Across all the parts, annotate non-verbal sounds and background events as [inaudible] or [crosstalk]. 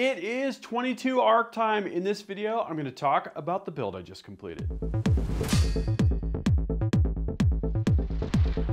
It is 22 arc time. In this video, I'm gonna talk about the build I just completed.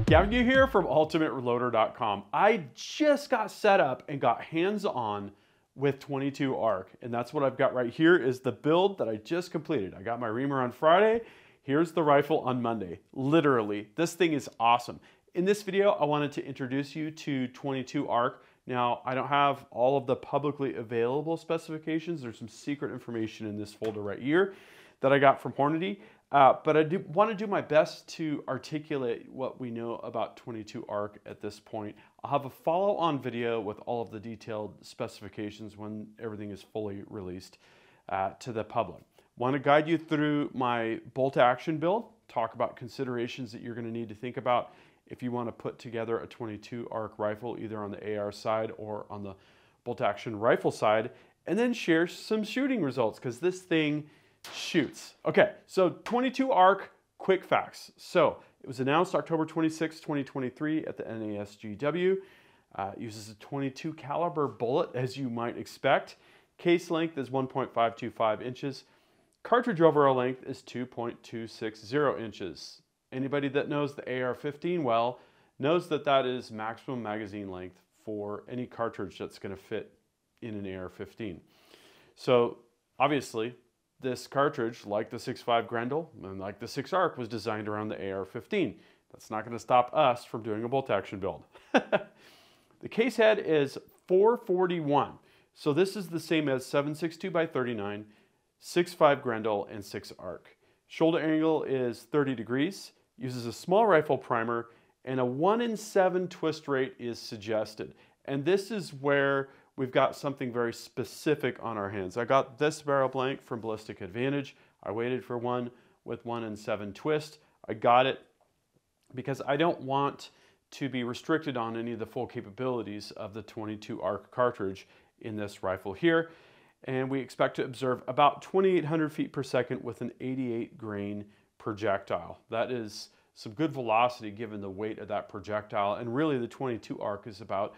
Gavin you here from UltimateReloader.com. I just got set up and got hands-on with 22 arc, and that's what I've got right here is the build that I just completed. I got my reamer on Friday. Here's the rifle on Monday. Literally, this thing is awesome. In this video, I wanted to introduce you to 22 arc. Now, I don't have all of the publicly available specifications. There's some secret information in this folder right here that I got from Hornady. Uh, but I do want to do my best to articulate what we know about 22 ARC at this point. I'll have a follow-on video with all of the detailed specifications when everything is fully released uh, to the public. Want to guide you through my bolt action build, talk about considerations that you're going to need to think about if you want to put together a 22 ARC rifle, either on the AR side or on the bolt action rifle side, and then share some shooting results because this thing shoots. Okay, so 22 ARC quick facts. So it was announced October 26, 2023 at the NASGW. Uh, uses a 22 caliber bullet as you might expect. Case length is 1.525 inches. Cartridge overall length is 2.260 inches. Anybody that knows the AR-15 well knows that that is maximum magazine length for any cartridge that's going to fit in an AR-15. So obviously this cartridge, like the 6.5 Grendel and like the 6 ARC, was designed around the AR-15. That's not going to stop us from doing a bolt action build. [laughs] the case head is 441. So this is the same as 7.62 by 39, 6.5 Grendel, and 6 ARC. Shoulder angle is 30 degrees, uses a small rifle primer, and a 1 in 7 twist rate is suggested. And this is where we've got something very specific on our hands. I got this barrel blank from Ballistic Advantage. I waited for one with one in seven twist. I got it because I don't want to be restricted on any of the full capabilities of the 22 ARC cartridge in this rifle here. And we expect to observe about 2,800 feet per second with an 88 grain projectile. That is some good velocity given the weight of that projectile. And really the 22 ARC is about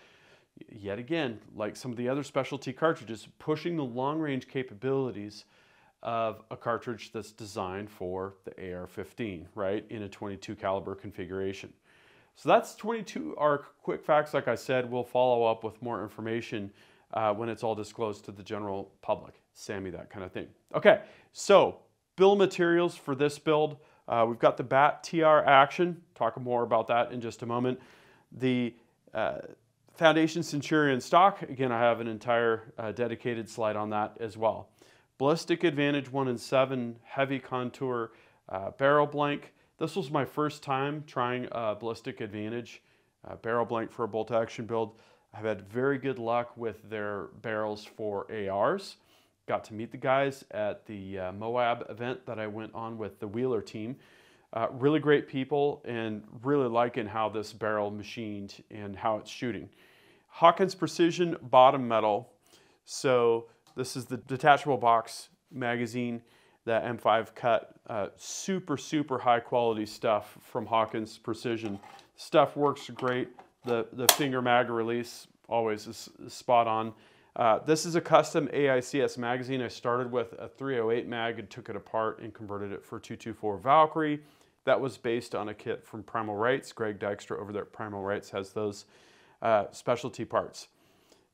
yet again, like some of the other specialty cartridges, pushing the long range capabilities of a cartridge that's designed for the AR-15, right, in a 22 caliber configuration. So that's 22 ARC quick facts. Like I said, we'll follow up with more information uh, when it's all disclosed to the general public. SAAMI, that kind of thing. Okay, so bill materials for this build. Uh, we've got the BAT TR action. Talk more about that in just a moment. The uh, Foundation Centurion stock, again, I have an entire uh, dedicated slide on that as well. Ballistic Advantage 1 and 7 heavy contour uh, barrel blank. This was my first time trying a Ballistic Advantage uh, barrel blank for a bolt action build. I've had very good luck with their barrels for ARs. Got to meet the guys at the uh, Moab event that I went on with the Wheeler team. Uh, really great people and really liking how this barrel machined and how it's shooting. Hawkins Precision bottom metal. So this is the detachable box magazine that M5 cut. Uh, super, super high quality stuff from Hawkins Precision. Stuff works great. The, the finger mag release always is, is spot on. Uh, this is a custom AICS magazine. I started with a 308 mag and took it apart and converted it for 224 Valkyrie. That was based on a kit from Primal Rights. Greg Dykstra over there at Primal Rights has those uh, specialty parts.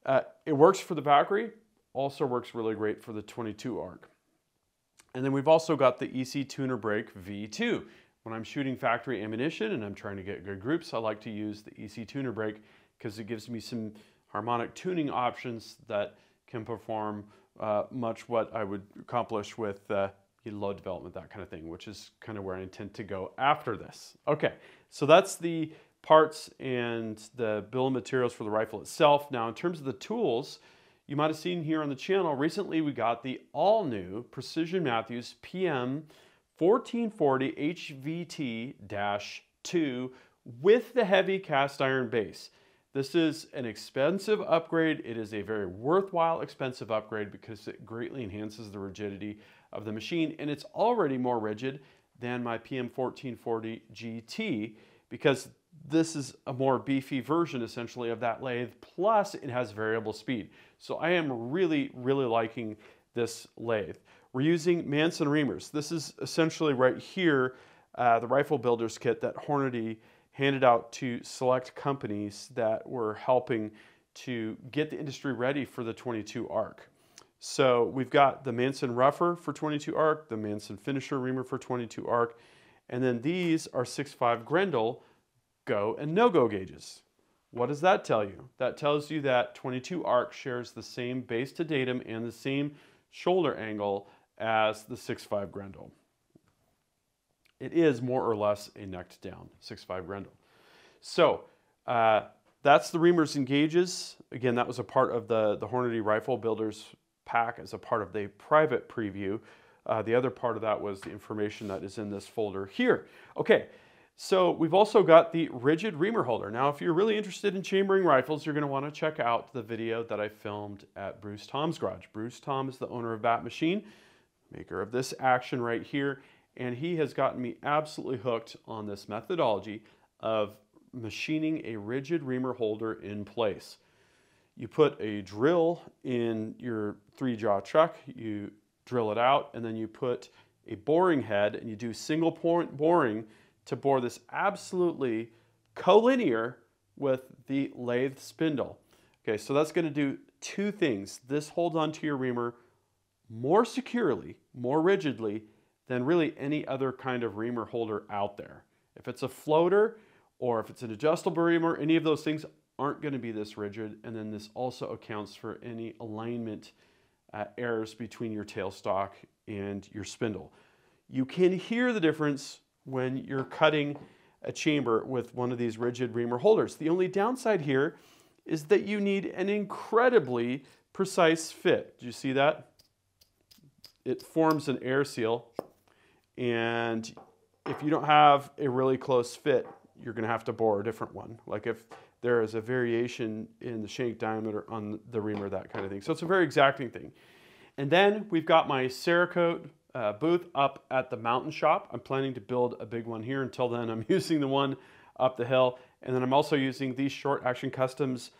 Uh, it works for the Valkyrie, also works really great for the 22 ARC. And then we've also got the EC Tuner Brake V2. When I'm shooting factory ammunition and I'm trying to get good groups, I like to use the EC Tuner Brake because it gives me some harmonic tuning options that can perform uh, much what I would accomplish with uh, load development, that kind of thing, which is kind of where I intend to go after this. Okay, so that's the parts and the bill of materials for the rifle itself. Now, in terms of the tools, you might have seen here on the channel, recently we got the all new Precision Matthews PM 1440 HVT 2 with the heavy cast iron base. This is an expensive upgrade. It is a very worthwhile expensive upgrade because it greatly enhances the rigidity of the machine and it's already more rigid than my PM 1440 GT because this is a more beefy version essentially of that lathe, plus it has variable speed. So I am really, really liking this lathe. We're using Manson reamers. This is essentially right here, uh, the rifle builder's kit that Hornady handed out to select companies that were helping to get the industry ready for the 22 ARC. So we've got the Manson Rougher for 22 ARC, the Manson Finisher Reamer for 22 ARC, and then these are 6.5 Grendel go and no-go gauges. What does that tell you? That tells you that 22 ARC shares the same base to datum and the same shoulder angle as the 6.5 Grendel. It is more or less a necked down 6.5 Grendel. So uh, that's the reamers and gauges. Again, that was a part of the, the Hornady Rifle Builders pack as a part of the private preview. Uh, the other part of that was the information that is in this folder here. Okay, so we've also got the rigid reamer holder. Now, if you're really interested in chambering rifles, you're gonna wanna check out the video that I filmed at Bruce Thom's garage. Bruce Thom is the owner of Bat Machine, maker of this action right here, and he has gotten me absolutely hooked on this methodology of machining a rigid reamer holder in place. You put a drill in your three jaw chuck, you drill it out, and then you put a boring head and you do single point boring to bore this absolutely collinear with the lathe spindle. Okay, so that's going to do two things. This holds onto your reamer more securely, more rigidly than really any other kind of reamer holder out there. If it's a floater or if it's an adjustable reamer, any of those things aren't going to be this rigid. And then this also accounts for any alignment uh, errors between your tailstock and your spindle. You can hear the difference when you're cutting a chamber with one of these rigid reamer holders. The only downside here is that you need an incredibly precise fit. Do you see that? It forms an air seal and if you don't have a really close fit, you're going to have to bore a different one. Like if there is a variation in the shank diameter on the reamer, that kind of thing. So it's a very exacting thing. And then we've got my Cerakote uh, booth up at the mountain shop. I'm planning to build a big one here. Until then, I'm [laughs] using the one up the hill. And then I'm also using these Short Action Customs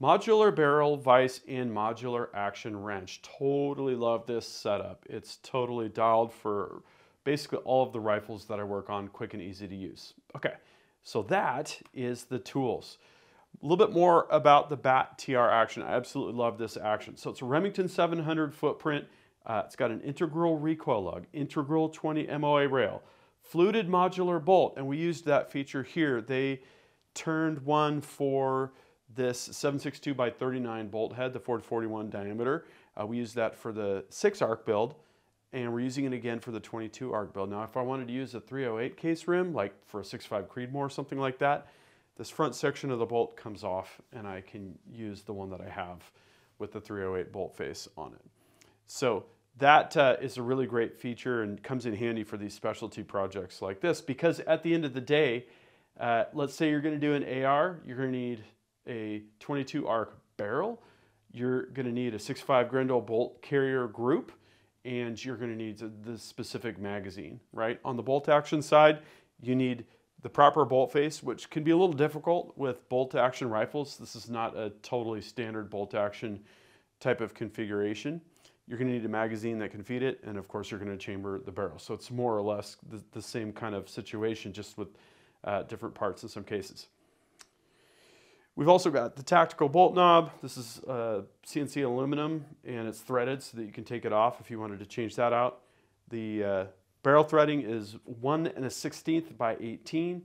modular barrel vise and modular action wrench. Totally love this setup. It's totally dialed for basically all of the rifles that I work on, quick and easy to use. Okay, so that is the tools. A little bit more about the BAT TR action. I absolutely love this action. So it's a Remington 700 footprint. Uh, it's got an integral recoil lug, integral 20 MOA rail, fluted modular bolt, and we used that feature here. They turned one for this 762 by 39 bolt head, the 441 diameter. Uh, we used that for the 6 arc build, and we're using it again for the 22 arc build. Now, if I wanted to use a 308 case rim, like for a 6.5 Creedmoor or something like that, this front section of the bolt comes off and I can use the one that I have with the 308 bolt face on it. So that uh, is a really great feature and comes in handy for these specialty projects like this because at the end of the day, uh, let's say you're going to do an AR, you're going to need a 22 arc barrel, you're going to need a 6.5 Grendel bolt carrier group, and you're going to need the specific magazine, right? On the bolt action side, you need the proper bolt face, which can be a little difficult with bolt action rifles. This is not a totally standard bolt action type of configuration. You're going to need a magazine that can feed it, and of course, you're going to chamber the barrel. So it's more or less the, the same kind of situation, just with uh, different parts in some cases. We've also got the tactical bolt knob. This is uh, CNC aluminum, and it's threaded so that you can take it off if you wanted to change that out. The uh, Barrel threading is 1 and a 16th by 18.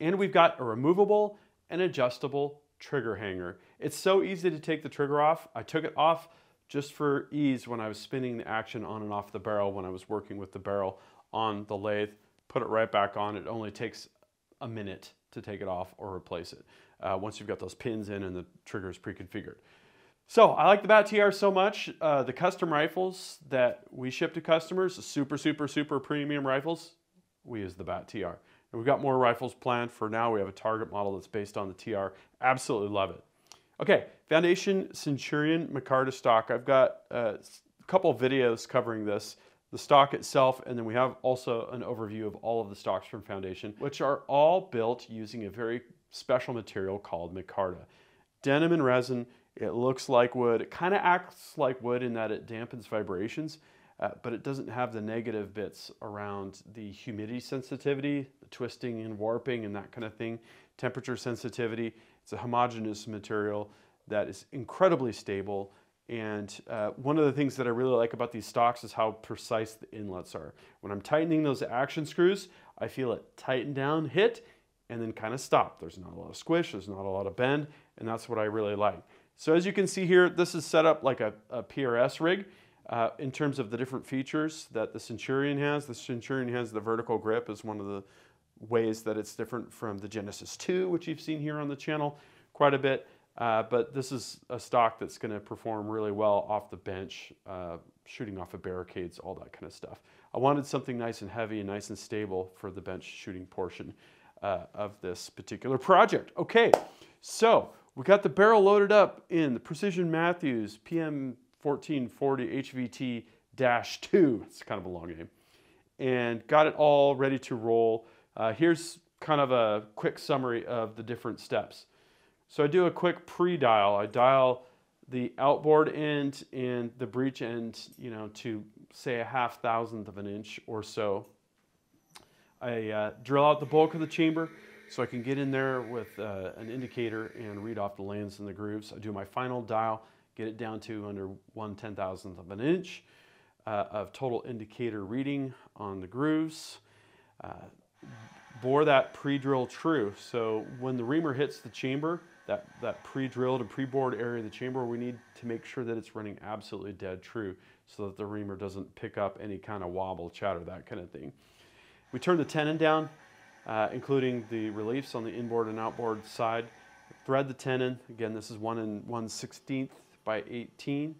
And we've got a removable and adjustable trigger hanger. It's so easy to take the trigger off. I took it off just for ease when I was spinning the action on and off the barrel when I was working with the barrel on the lathe. Put it right back on. It only takes a minute to take it off or replace it uh, once you've got those pins in and the trigger is pre-configured. So I like the BAT TR so much. Uh, the custom rifles that we ship to customers, super, super, super premium rifles, we use the BAT TR. And we've got more rifles planned for now. We have a target model that's based on the TR. Absolutely love it. Okay, Foundation Centurion Micarta stock. I've got uh, a couple videos covering this. The stock itself, and then we have also an overview of all of the stocks from Foundation, which are all built using a very special material called micarta. Denim and resin, it looks like wood. It kind of acts like wood in that it dampens vibrations, uh, but it doesn't have the negative bits around the humidity sensitivity, the twisting and warping and that kind of thing, temperature sensitivity. It's a homogeneous material that is incredibly stable and uh, one of the things that I really like about these stocks is how precise the inlets are. When I'm tightening those action screws, I feel it tighten down, hit, and then kind of stop. There's not a lot of squish, there's not a lot of bend, and that's what I really like. So as you can see here, this is set up like a, a PRS rig uh, in terms of the different features that the Centurion has. The Centurion has the vertical grip as one of the ways that it's different from the Genesis 2, which you've seen here on the channel quite a bit. Uh, but this is a stock that's going to perform really well off the bench, uh, shooting off of barricades, all that kind of stuff. I wanted something nice and heavy and nice and stable for the bench shooting portion uh, of this particular project. Okay, so we got the barrel loaded up in the Precision Matthews PM 1440 HVT 2. It's kind of a long name. And got it all ready to roll. Uh, here's kind of a quick summary of the different steps. So I do a quick pre-dial. I dial the outboard end and the breech end, you know, to say a half thousandth of an inch or so. I uh, drill out the bulk of the chamber so I can get in there with uh, an indicator and read off the lands and the grooves. I do my final dial, get it down to under one ten thousandth of an inch uh, of total indicator reading on the grooves. Uh, bore that pre-drill true. So when the reamer hits the chamber, that, that pre-drilled and pre-bored area of the chamber, we need to make sure that it's running absolutely dead true so that the reamer doesn't pick up any kind of wobble, chatter, that kind of thing. We turn the tenon down, uh, including the reliefs on the inboard and outboard side. Thread the tenon. Again, this is 1 and 1 16th by 18.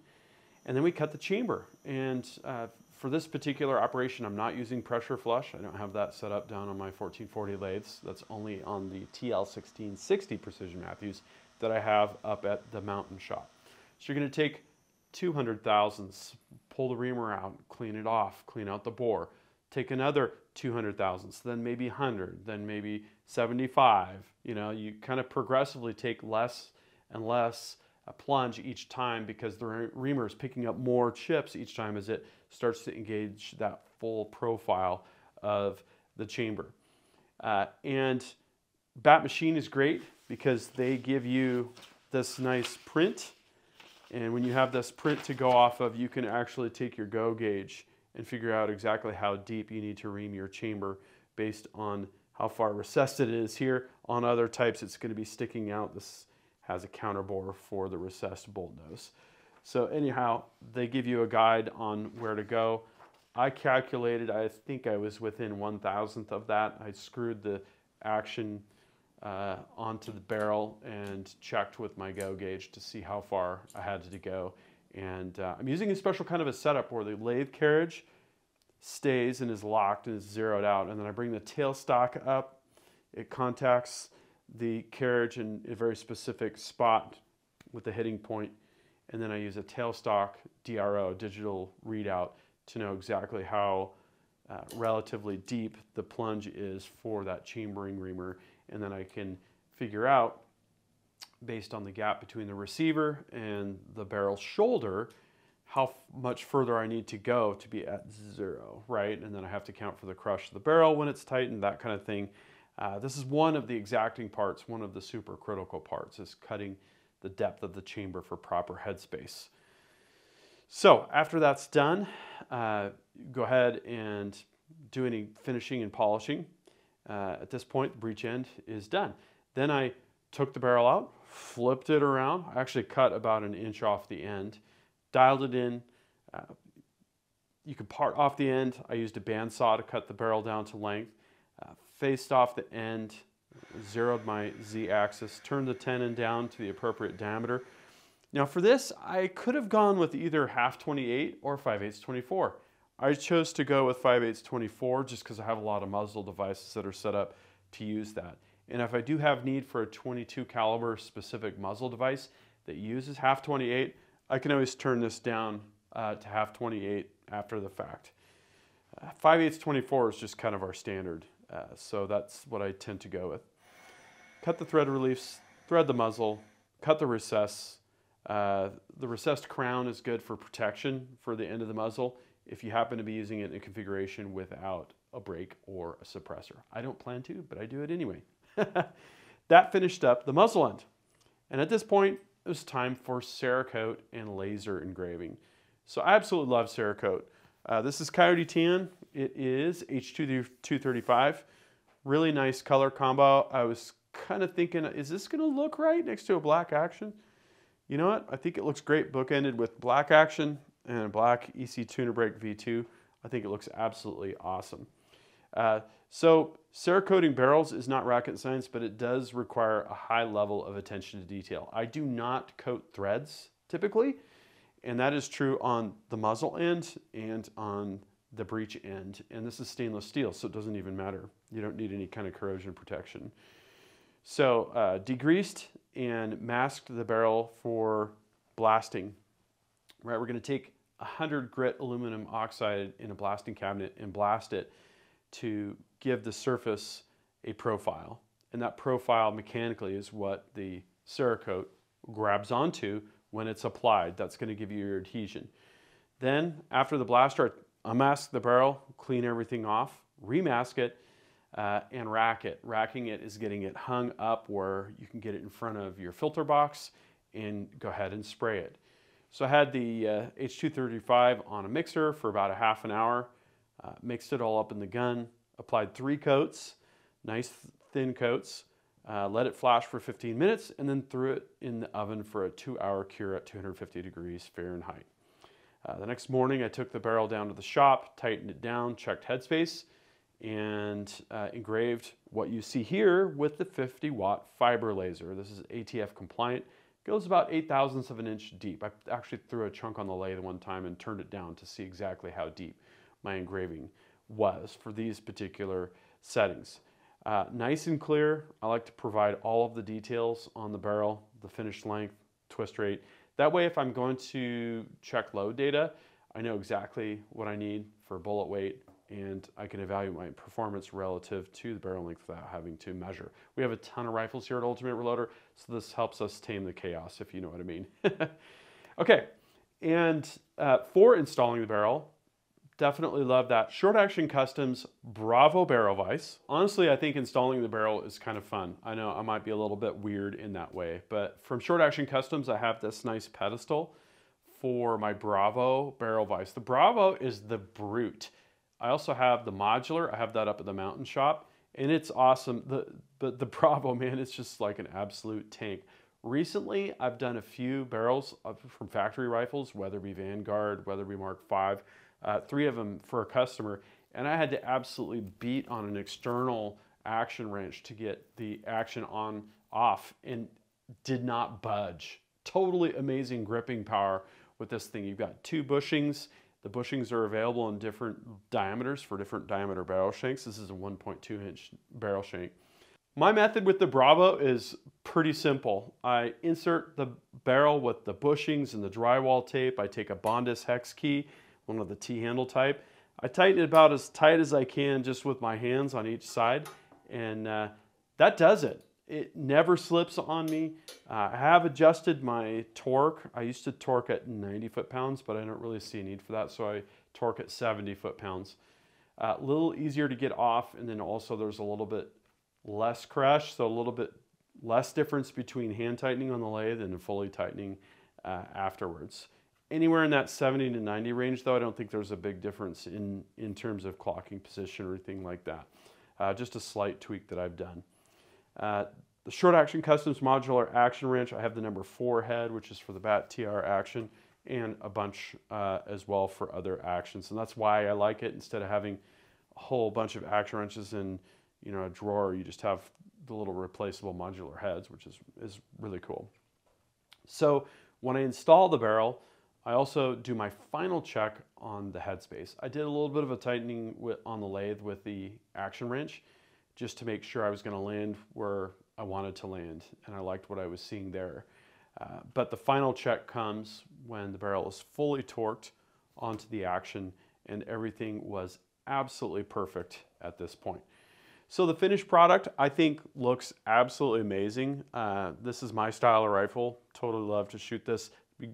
And then we cut the chamber. And uh, for this particular operation, I'm not using pressure flush. I don't have that set up down on my 1440 lathes. That's only on the TL1660 Precision Matthews that I have up at the mountain shop. So you're going to take 200 thousandths, pull the reamer out, clean it off, clean out the bore. Take another 200 thousandths, then maybe 100, then maybe 75. You know, you kind of progressively take less and less plunge each time because the reamer is picking up more chips each time as it starts to engage that full profile of the chamber. Uh, and Bat Machine is great because they give you this nice print. And when you have this print to go off of, you can actually take your go gauge and figure out exactly how deep you need to ream your chamber based on how far recessed it is. Here on other types, it's going to be sticking out. This has a counter bore for the recessed bolt nose. So anyhow, they give you a guide on where to go. I calculated, I think I was within one thousandth of that. I screwed the action uh, onto the barrel and checked with my go gauge to see how far I had to go. And uh, I'm using a special kind of a setup where the lathe carriage stays and is locked and is zeroed out. And then I bring the tailstock up. It contacts the carriage in a very specific spot with the hitting point, and then I use a tailstock DRO, digital readout, to know exactly how uh, relatively deep the plunge is for that chambering reamer, and then I can figure out, based on the gap between the receiver and the barrel shoulder, how f- much further I need to go to be at zero, right? And then I have to count for the crush of the barrel when it's tightened, that kind of thing. Uh, this is one of the exacting parts, one of the super critical parts, is cutting the depth of the chamber for proper headspace. So after that's done, uh, go ahead and do any finishing and polishing. Uh, at this point, the breech end is done. Then I took the barrel out, flipped it around. I actually cut about an inch off the end, dialed it in. Uh, you could part off the end. I used a bandsaw to cut the barrel down to length faced off the end, zeroed my z-axis, turned the tenon down to the appropriate diameter. Now for this, I could have gone with either half 28 or 5 8 24. I chose to go with 5 8 24 just because I have a lot of muzzle devices that are set up to use that. And if I do have need for a 22 caliber specific muzzle device that uses half 28, I can always turn this down uh, to half 28 after the fact. Uh, 5 8 24 is just kind of our standard, uh, so that's what I tend to go with. Cut the thread reliefs, thread the muzzle, cut the recess. Uh, the recessed crown is good for protection for the end of the muzzle if you happen to be using it in a configuration without a brake or a suppressor. I don't plan to, but I do it anyway. [laughs] that finished up the muzzle end. And at this point, it was time for Cerakote and laser engraving. So I absolutely love Cerakote. Uh, this is Coyote Tan. It is H235. Really nice color combo. I was kind of thinking, is this going to look right next to a black action? You know what? I think it looks great bookended with black action and a black EC tuner brake V2. I think it looks absolutely awesome. Uh, so Cerakoting barrels is not rocket science, but it does require a high level of attention to detail. I do not coat threads typically, and that is true on the muzzle end and on the breech end. And this is stainless steel, so it doesn't even matter. You don't need any kind of corrosion protection. So uh, degreased and masked the barrel for blasting. Right, we're going to take 100 grit aluminum oxide in a blasting cabinet and blast it to give the surface a profile. And that profile mechanically is what the Cerakote grabs onto when it's applied. That's going to give you your adhesion. Then, after the blaster, unmask the barrel, clean everything off, remask it, uh, and rack it. Racking it is getting it hung up where you can get it in front of your filter box and go ahead and spray it. So I had the uh, H235 on a mixer for about a half an hour, uh, mixed it all up in the gun, applied three coats, nice thin coats, uh, let it flash for 15 minutes, and then threw it in the oven for a two hour cure at 250 degrees Fahrenheit. Uh, the next morning, I took the barrel down to the shop, tightened it down, checked headspace, and uh, engraved what you see here with the 50 watt fiber laser. This is ATF compliant. Goes about 8 thousandths of an inch deep. I actually threw a chunk on the lathe one time and turned it down to see exactly how deep my engraving was for these particular settings. Uh, nice and clear. I like to provide all of the details on the barrel, the finished length, twist rate. That way, if I'm going to check load data, I know exactly what I need for bullet weight and I can evaluate my performance relative to the barrel length without having to measure. We have a ton of rifles here at Ultimate Reloader, so this helps us tame the chaos, if you know what I mean. [laughs] okay, and uh, for installing the barrel, definitely love that. Short Action Customs Bravo Barrel Vise. Honestly, I think installing the barrel is kind of fun. I know I might be a little bit weird in that way, but from Short Action Customs, I have this nice pedestal for my Bravo barrel vise. The Bravo is the brute. I also have the modular. I have that up at the mountain shop, and it's awesome. The but the [laughs] Bravo man, it's just like an absolute tank. Recently, I've done a few barrels from factory rifles, Weatherby Vanguard, Weatherby Mark V uh, three of them for a customer, and I had to absolutely beat on an external action wrench to get the action on off and did not budge. Totally amazing gripping power with this thing. You've got two bushings. The bushings are available in different diameters for different diameter barrel shanks. This is a 1.2 inch barrel shank. My method with the Bravo is pretty simple. I insert the barrel with the bushings and the drywall tape. I take a Bondhus hex key one of the T-handle type. I tighten it about as tight as I can just with my hands on each side and uh, that does it. It never slips on me. Uh, I have adjusted my torque. I used to torque at 90 foot-pounds, but I don't really see a need for that, so I torque at 70 foot-pounds. A uh, little easier to get off, and then also there's a little bit less crush, so a little bit less difference between hand tightening on the lathe and fully tightening uh, afterwards. Anywhere in that 70 to 90 range, though, I don't think there's a big difference in, in terms of clocking position or anything like that. Uh, just a slight tweak that I've done. Uh, the Short Action Customs Modular Action Wrench, I have the number 4 head, which is for the BAT TR action, and a bunch uh, as well for other actions. And that's why I like it. Instead of having a whole bunch of action wrenches in you know, a drawer, you just have the little replaceable modular heads, which is, is really cool. So when I install the barrel, I also do my final check on the headspace. I did a little bit of a tightening with, on the lathe with the action wrench just to make sure I was going to land where I wanted to land and I liked what I was seeing there. Uh, but the final check comes when the barrel is fully torqued onto the action and everything was absolutely perfect at this point. So the finished product, I think, looks absolutely amazing. Uh, this is my style of rifle. Totally love to shoot this.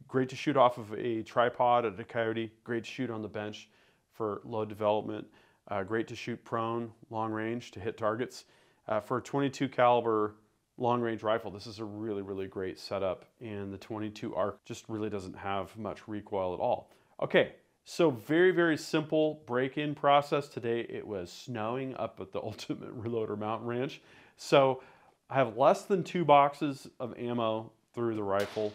Great to shoot off of a tripod at a coyote. Great to shoot on the bench for low development. Uh, great to shoot prone, long range to hit targets. Uh, for a 22 caliber long range rifle, this is a really, really great setup. And the 22 ARC just really doesn't have much recoil at all. Okay, so very, very simple break-in process. Today it was snowing up at the [laughs] Ultimate Reloader Mountain Ranch. So I have less than two boxes of ammo through the rifle.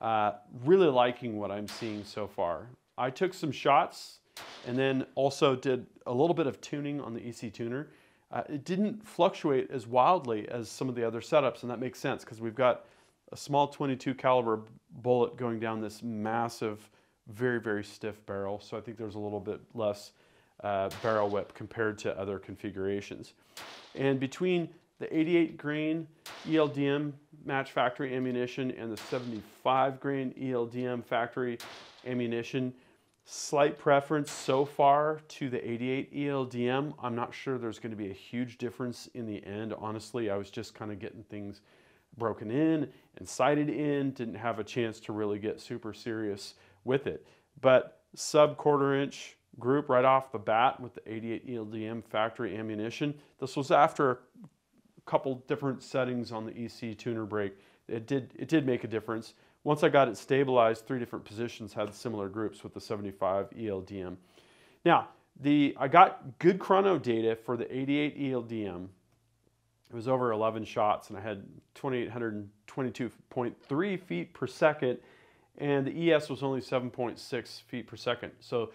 Uh, really liking what I'm seeing so far. I took some shots and then also did a little bit of tuning on the EC tuner. Uh, it didn't fluctuate as wildly as some of the other setups, and that makes sense because we've got a small 22 caliber bullet going down this massive very, very stiff barrel. So I think there's a little bit less uh, barrel whip compared to other configurations. And between the 88 grain ELDM match factory ammunition and the 75 grain ELDM factory ammunition, slight preference so far to the 88 ELDM. I'm not sure there's going to be a huge difference in the end. Honestly, I was just kind of getting things broken in and sighted in, didn't have a chance to really get super serious with it. But sub quarter inch group right off the bat with the 88 ELDM factory ammunition. This was after a couple different settings on the EC tuner brake. It did, it did make a difference. Once I got it stabilized, three different positions had similar groups with the 75 ELDM. Now, the, I got good chrono data for the 88 ELDM. It was over 11 shots and I had 2,822.3 feet per second and the ES was only 7.6 feet per second. So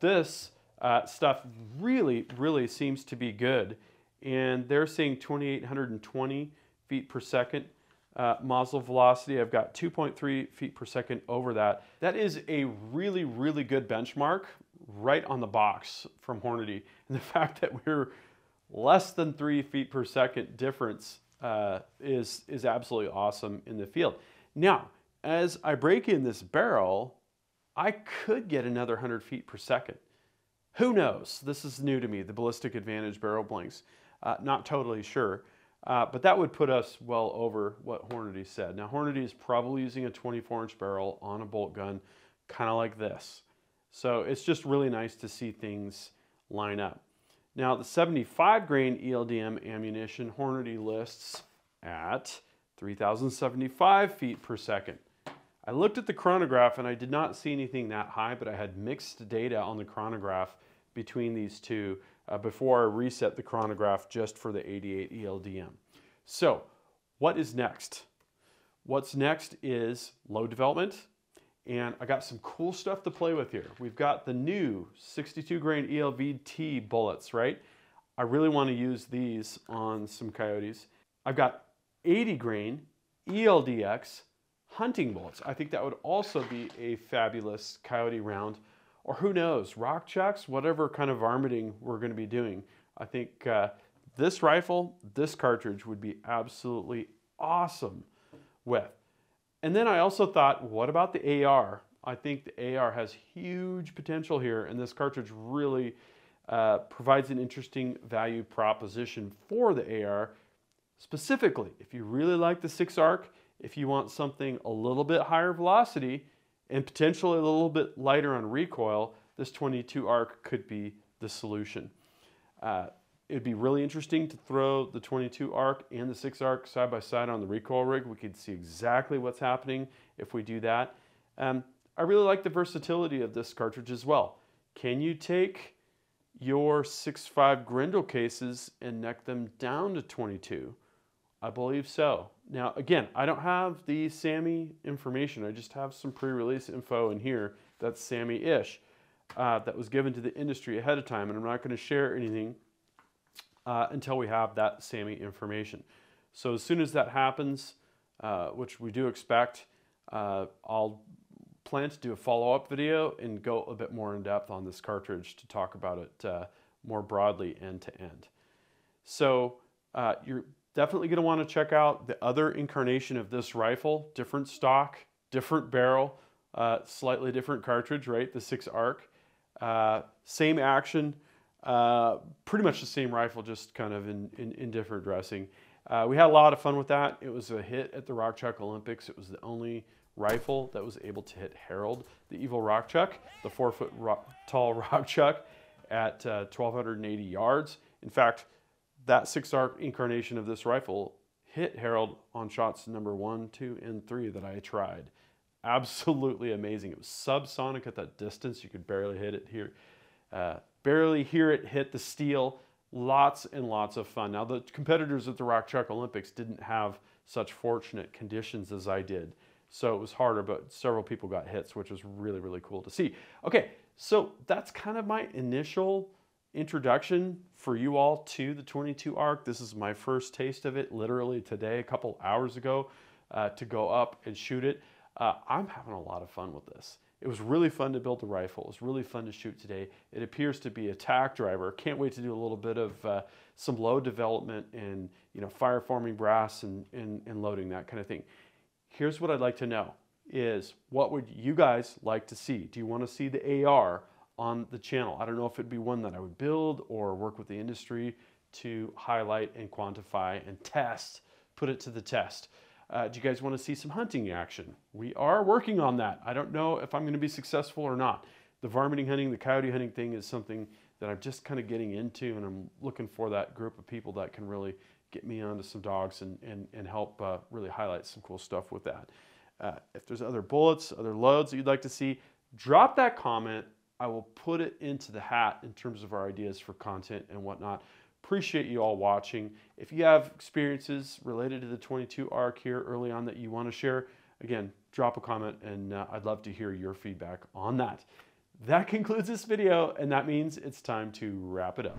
this uh, stuff really, really seems to be good. And they're saying 2,820 feet per second uh, muzzle velocity. I've got 2.3 feet per second over that. That is a really, really good benchmark right on the box from Hornady. [laughs] And the fact that we're less than three feet per second difference uh, is, is absolutely awesome in the field. Now, as I break in this barrel, I could get another 100 feet per second. Who knows? This is new to me, the ballistic advantage barrel blanks. Uh, not totally sure, uh, but that would put us well over what Hornady said. Now, Hornady is probably using a 24 inch barrel on a bolt gun, kind of like this. So it's just really nice to see things line up. Now, the 75 grain ELDM ammunition Hornady lists at 3,075 feet per second. I looked at the chronograph and I did not see anything that high, but I had mixed data on the chronograph between these two uh, before I reset the chronograph just for the 88 ELDM. So, what is next? What's next is load development, and I got some cool stuff to play with here. We've got the new 62 grain ELVT bullets, right? I really want to use these on some coyotes. I've got 80 grain ELDX hunting bullets. I think that would also be a fabulous coyote round. Or who knows, rock chucks, whatever kind of varminting we're going to be doing. I think uh, this rifle, this cartridge would be absolutely awesome with. And then I also thought, what about the AR? I think the AR has huge potential here, and this cartridge really uh, provides an interesting value proposition for the AR. Specifically, if you really like the 6 arc, if you want something a little bit higher velocity and potentially a little bit lighter on recoil, this 22 arc could be the solution. Uh, it'd be really interesting to throw the 22 arc and the 6 arc side by side on the recoil rig. We could see exactly what's happening if we do that. Um, I really like the versatility of this cartridge as well. Can you take your 6.5 Grendel cases and neck them down to 22? I believe so. Now, again, I don't have the SAAMI information. I just have some pre-release info in here that's SAAMI ish uh, that was given to the industry ahead of time, and I'm not going to share anything uh, until we have that SAAMI information. So as soon as that happens, uh, which we do expect, uh, I'll plan to do a follow-up video and go a bit more in depth on this cartridge to talk about it uh, more broadly end to end. So uh, you're Definitely going to want to check out the other incarnation of this rifle, different stock, different barrel, uh, slightly different cartridge, right? The 6 ARC. Uh, same action, Uh, pretty much the same rifle, just kind of in, in, in different dressing. Uh, we had a lot of fun with that. It was a hit at the Rock Chuck Olympics. It was the only rifle that was able to hit Harold, the evil rock chuck, the four foot rock, tall [laughs] rock chuck at uh, 1,280 yards. In fact, that six arc incarnation of this rifle hit Harold on shots number one, two, and three that I tried. Absolutely amazing. It was subsonic at that distance. You could barely hit it here, uh, barely hear it hit the steel. Lots and lots of fun. Now, the competitors at the Rock Chuck Olympics didn't have such fortunate conditions as I did. So it was harder, but several people got hits, which was really, really cool to see. Okay, so that's kind of my initial introduction for you all to the 22 arc. This is my first taste of it literally today, a couple hours ago, uh, to go up and shoot it. Uh, I'm having a lot of fun with this. It was really fun to build the rifle. It was really fun to shoot today. It appears to be a tack driver. Can't wait to do a little bit of uh, some load development and you know fire forming brass and, and, and loading that kind of thing here's what I'd like to know is what would you guys like to see? Do you want to see the AR on the channel? I don't know if it'd be one that I would build or work with the industry to highlight and quantify and test, put it to the test. Uh, do you guys want to see some hunting action? We are working on that. I don't know if I'm going to be successful or not. The varminting hunting, the coyote hunting thing is something that I'm just kind of getting into, and I'm looking for that group of people that can really get me onto some dogs and, and, and help uh, really highlight some cool stuff with that. Uh, if there's other bullets, other loads that you'd like to see, drop that comment. I will put it into the hat in terms of our ideas for content and whatnot. Appreciate you all watching. If you have experiences related to the 22 ARC here early on that you want to share, again, drop a comment and uh, I'd love to hear your feedback on that. That concludes this video, and that means it's time to wrap it up.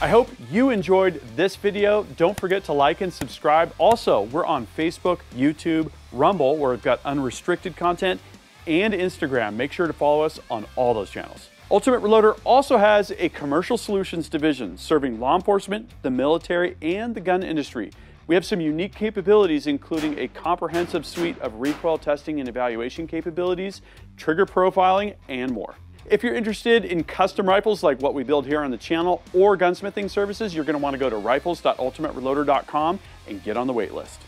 I hope you enjoyed this video. Don't forget to like and subscribe. Also, we're on Facebook, YouTube, Rumble, where we've got unrestricted content, and Instagram. Make sure to follow us on all those channels. Ultimate Reloader also has a commercial solutions division serving law enforcement, the military, and the gun industry. We have some unique capabilities, including a comprehensive suite of recoil testing and evaluation capabilities, trigger profiling, and more. If you're interested in custom rifles like what we build here on the channel or gunsmithing services, you're going to want to go to rifles.ultimatereloader.com and get on the wait list.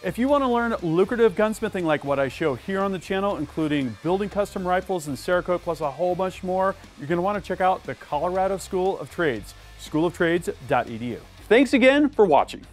If you want to learn lucrative gunsmithing like what I show here on the channel, including building custom rifles and Cerakote plus a whole bunch more, you're going to want to check out the Colorado School of Trades, schooloftrades.edu. Thanks again for watching.